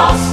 Oh.